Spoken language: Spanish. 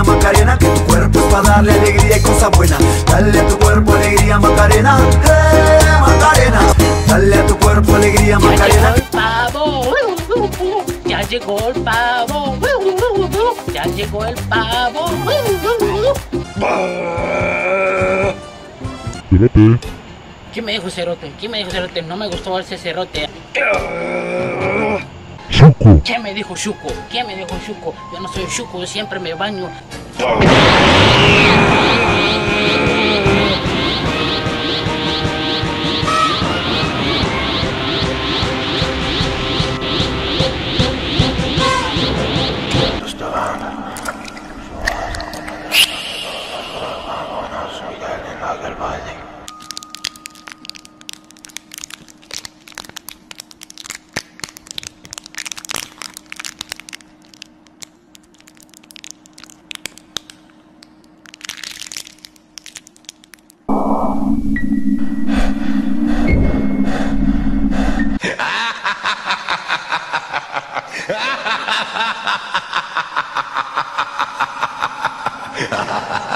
alegría Macarena Que tu cuerpo es para darle alegría y cosa buena Dale a tu cuerpo alegría Macarena. ¡Eh, Macarena! Dale a tu cuerpo alegría Macarena Ya llegó el pavo. Ya llegó el pavo. Ya llegó el pavo. Cerote. ¿Qué me dijo Cerote? ¿Qué me dijo Cerote? No me gustó ese Cerote. ¿Qué me dijo Shuko? ¿Qué me dijo Shuko? Yo no soy Shuko, yo siempre me baño. Valle. ハハハハ